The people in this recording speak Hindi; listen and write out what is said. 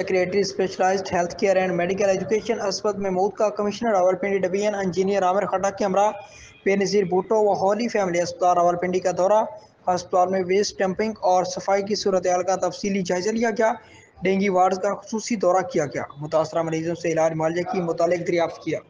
Secretary, specialised health care and medical education अस्पत Mahmood का commissioner, Rawalpindi division engineer Aamir खटा के हमरा, बेनज़ीर भुट्टो व हॉली फैमिली अस्पताल, रावलपिंडी का दौरा। अस्पताल में वेस्ट डंपिंग और सफ़ाई की सूरत का तफसीली जायजा लिया गया। डेंगी वार्ड का खसूसी दौरा किया गया। मुतासर मरीजों से इलाज मुआवजे की मुतल दरियाफ्त किया।